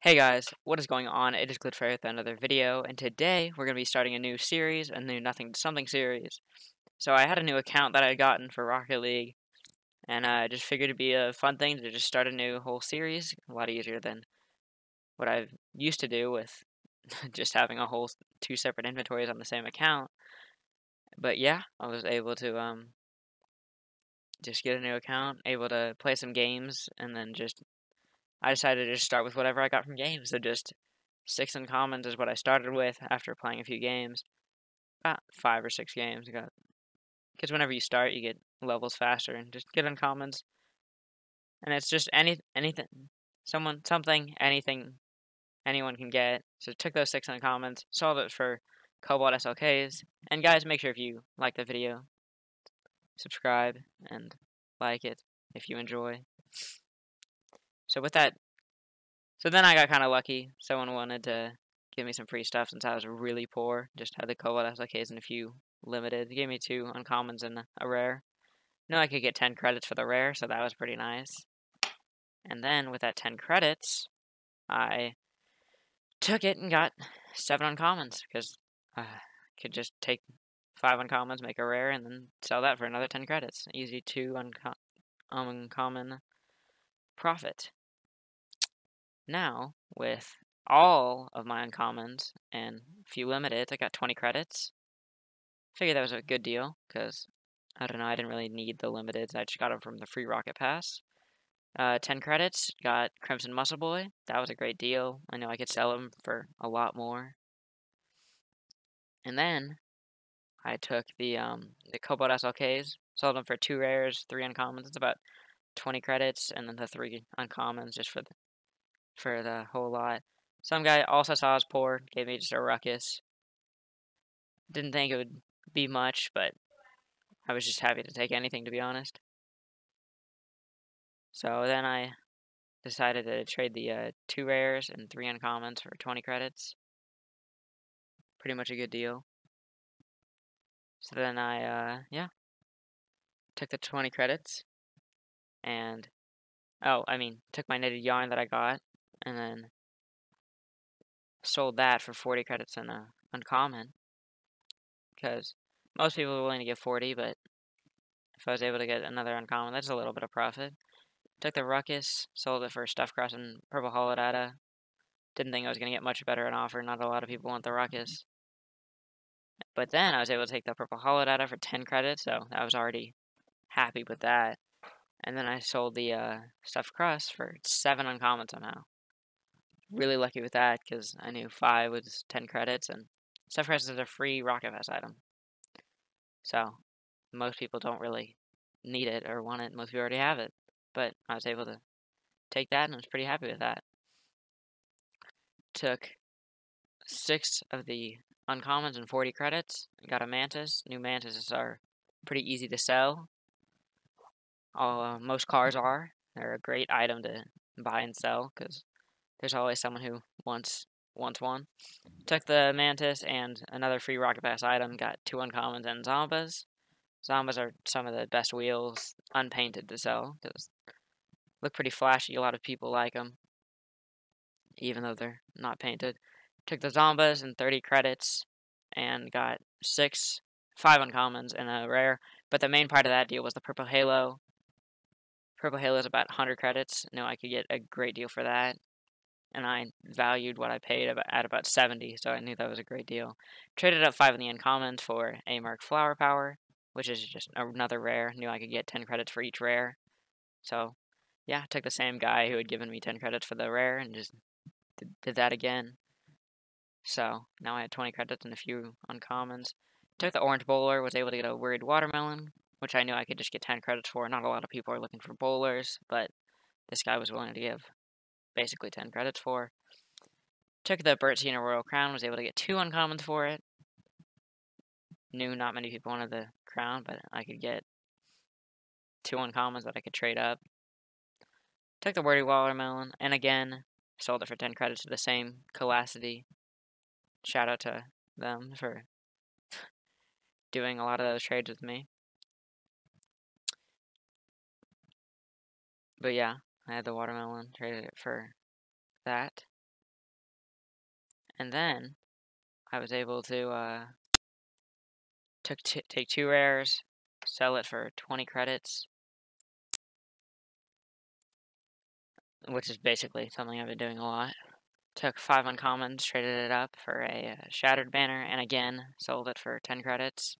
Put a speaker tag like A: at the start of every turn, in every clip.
A: Hey guys, what is going on? It is Glitchfire with another video, and today we're going to be starting a new series, a new Nothing to Something series. So I had a new account that I had gotten for Rocket League, and I just figured it'd be a fun thing to just start a new whole series, a lot easier than what I used to do with just having a whole two separate inventories on the same account. But yeah, I was able to um just get a new account, able to play some games, and then just I decided to just start with whatever I got from games. So just six uncommons is what I started with after playing a few games. About five or six games. Because whenever you start, you get levels faster and just get uncommons. And it's just any anything, someone, something, anything, anyone can get. So took those six uncommons, sold it for Cobalt SLKs. And guys, make sure if you like the video, subscribe and like it if you enjoy. So with that, so then I got kind of lucky. Someone wanted to give me some free stuff since I was really poor. Just had the Cobalt SLKs and a few limited. They gave me two uncommons and a rare. No, I could get 10 credits for the rare, so that was pretty nice. And then with that 10 credits, I took it and got 7 uncommons because I could just take 5 uncommons, make a rare, and then sell that for another 10 credits. Easy 2 unco uncommon profit. Now, with all of my uncommons and a few limited, I got 20 credits. Figured that was a good deal, because, I don't know, I didn't really need the limiteds. I just got them from the free Rocket Pass. Uh, 10 credits, got Crimson Muscle Boy. That was a great deal. I know I could sell them for a lot more. And then, I took the, um, the Cobalt SLKs, sold them for two rares, three uncommons. It's about 20 credits, and then the three uncommons just for the for the whole lot. Some guy also saw was poor, gave me just a ruckus. Didn't think it would be much, but I was just happy to take anything, to be honest. So then I decided to trade the uh, two rares and three uncommons for 20 credits. Pretty much a good deal. So then I, uh, yeah, took the 20 credits and, oh, I mean, took my knitted yarn that I got and then sold that for 40 credits in a uncommon. Because most people are willing to give 40 but if I was able to get another uncommon that's a little bit of profit. Took the ruckus sold it for stuff cross and purple holodata didn't think I was going to get much better an offer not a lot of people want the ruckus. But then I was able to take the purple holodata for 10 credits so I was already happy with that. And then I sold the uh, crust for 7 uncommon somehow really lucky with that because I knew five was 10 credits and Stuff is a free Rocket Pass item. So most people don't really need it or want it. Most people already have it. But I was able to take that and I was pretty happy with that. Took six of the uncommons and 40 credits. Got a Mantis. New Mantises are pretty easy to sell. All, uh, most cars are. They're a great item to buy and sell because there's always someone who wants wants one. Took the Mantis and another free Rocket Pass item. Got two uncommons and Zombas. Zombas are some of the best wheels, unpainted to sell, because look pretty flashy. A lot of people like them, even though they're not painted. Took the Zombas and 30 credits, and got six, five uncommons and a rare. But the main part of that deal was the Purple Halo. Purple Halo is about 100 credits. No, I could get a great deal for that and I valued what I paid at about 70, so I knew that was a great deal. Traded up 5 in the uncommons for a Mark Flower Power, which is just another rare. Knew I could get 10 credits for each rare. So, yeah, took the same guy who had given me 10 credits for the rare and just did, did that again. So, now I had 20 credits and a few uncommons. Took the Orange Bowler, was able to get a Worried Watermelon, which I knew I could just get 10 credits for. Not a lot of people are looking for bowlers, but this guy was willing to give basically 10 credits for. Took the Burnt Sienna Royal Crown, was able to get two uncommons for it. Knew not many people wanted the crown, but I could get two uncommons that I could trade up. Took the Wordy Watermelon, and again, sold it for 10 credits to the same Colacity. Shout out to them for doing a lot of those trades with me. But yeah, I had the watermelon, traded it for that. And then I was able to uh, took take two rares, sell it for 20 credits, which is basically something I've been doing a lot. Took five uncommons, traded it up for a uh, shattered banner, and again sold it for 10 credits.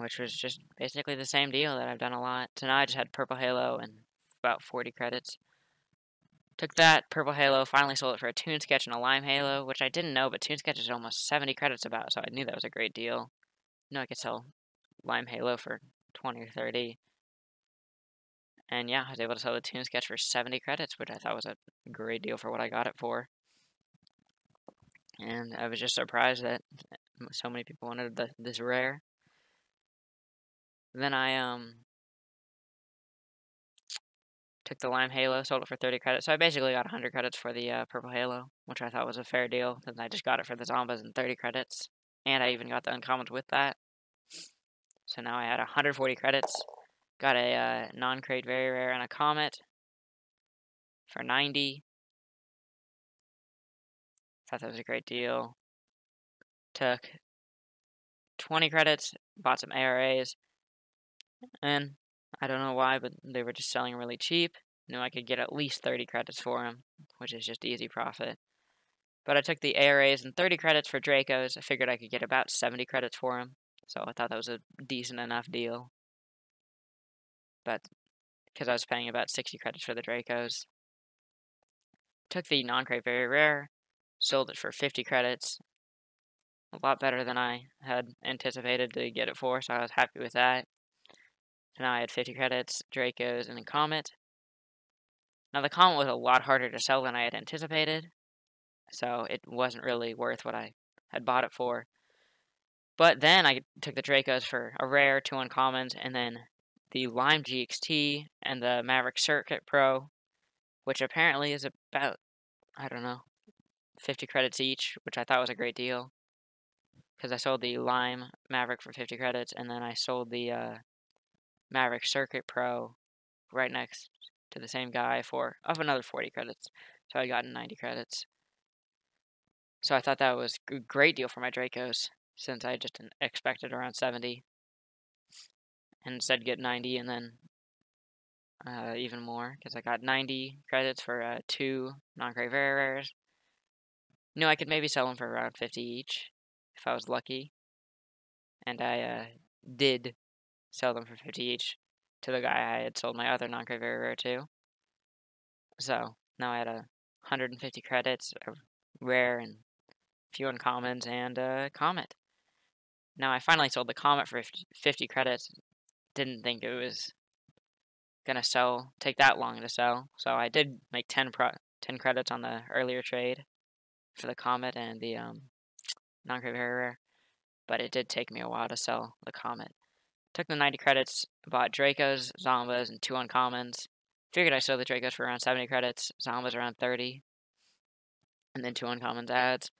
A: Which was just basically the same deal that I've done a lot. So now I just had Purple Halo and about 40 credits. Took that, Purple Halo, finally sold it for a Toon Sketch and a Lime Halo, which I didn't know, but Toon Sketch is almost 70 credits about, so I knew that was a great deal. You know I could sell Lime Halo for 20 or 30. And yeah, I was able to sell the Toon Sketch for 70 credits, which I thought was a great deal for what I got it for. And I was just surprised that so many people wanted the, this rare. Then I um took the Lime Halo, sold it for 30 credits. So I basically got 100 credits for the uh, Purple Halo, which I thought was a fair deal, Then I just got it for the Zombas and 30 credits. And I even got the uncommons with that. So now I had 140 credits. Got a uh, non-crate very rare and a comet for 90. Thought that was a great deal. Took 20 credits, bought some ARAs, and I don't know why, but they were just selling really cheap. Knew I could get at least 30 credits for them, which is just easy profit. But I took the ARAs and 30 credits for Dracos. I figured I could get about 70 credits for them, so I thought that was a decent enough deal but because I was paying about 60 credits for the Dracos. Took the non-crate very rare, sold it for 50 credits. A lot better than I had anticipated to get it for, so I was happy with that. Now I had 50 credits, Dracos, and a Comet. Now the Comet was a lot harder to sell than I had anticipated, so it wasn't really worth what I had bought it for. But then I took the Dracos for a rare, two uncommons, and then the Lime GXT, and the Maverick Circuit Pro, which apparently is about, I don't know, 50 credits each, which I thought was a great deal. Because I sold the Lime Maverick for 50 credits, and then I sold the uh, Maverick Circuit Pro right next to the same guy for of another 40 credits. So I got 90 credits. So I thought that was a great deal for my Dracos, since I just expected around 70 and instead get 90 and then uh, even more because I got 90 credits for uh, two non-crate very rares. Knew I could maybe sell them for around 50 each if I was lucky, and I uh, did sell them for 50 each to the guy I had sold my other non-crate very rare to. So now I had a 150 credits rare and few uncommons and a comet. Now I finally sold the comet for 50 credits didn't think it was gonna sell take that long to sell. So I did make 10 pro 10 credits on the earlier trade for the Comet and the um, non-crate very rare, but it did take me a while to sell the Comet. Took the 90 credits, bought Dracos, Zombas, and two uncommons. Figured I sold the Dracos for around 70 credits, Zombas around 30, and then two uncommons ads.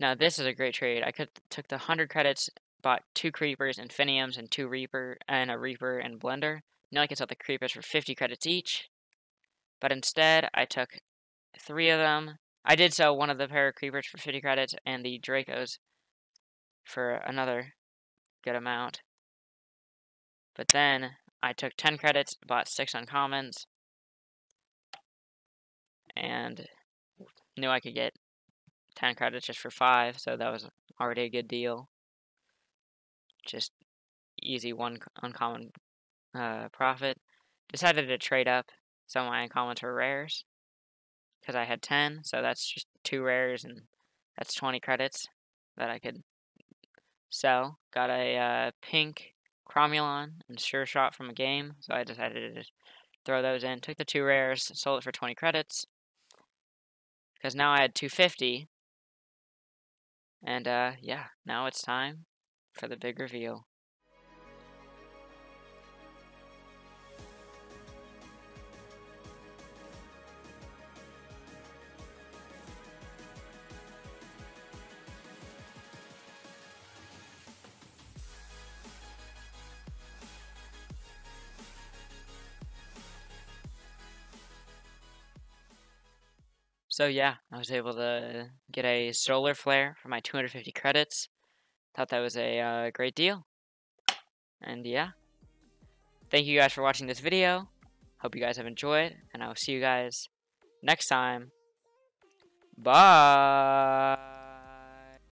A: Now this is a great trade. I could took the 100 credits bought two creepers, infiniums, and two reaper and a reaper and blender. Now I can sell the creepers for 50 credits each. But instead, I took three of them. I did sell one of the pair of creepers for 50 credits and the Dracos for another good amount. But then I took 10 credits, bought six uncommons, and knew I could get 10 credits just for five, so that was already a good deal just easy one uncommon uh, profit. Decided to trade up some of my uncommons for rares because I had 10, so that's just two rares and that's 20 credits that I could sell. Got a uh, pink Cromulon and Sure Shot from a game, so I decided to throw those in. Took the two rares, sold it for 20 credits because now I had 250. And uh, yeah, now it's time for the big reveal. So yeah, I was able to get a solar flare for my 250 credits. Thought that was a uh, great deal. And yeah. Thank you guys for watching this video. Hope you guys have enjoyed, and I will see you guys next time. Bye!